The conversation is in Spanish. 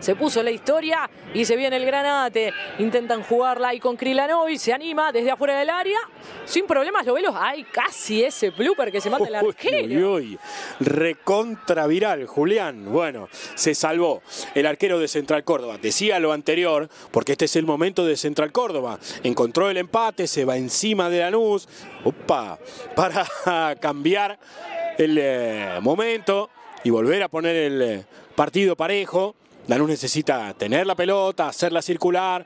Se puso la historia y se viene el granate. Intentan jugarla ahí con Krilanovic. Se anima desde afuera del área. Sin problemas, lo velos. Hay casi ese blooper que se mata el arquero. Uy, uy, Recontra viral, Julián. Bueno, se salvó el arquero de Central Córdoba. Decía lo anterior, porque este es el momento de Central Córdoba. Encontró el empate, se va encima de Lanús. Opa, para cambiar el eh, momento y volver a poner el eh, partido parejo. Lanús necesita tener la pelota, hacerla circular,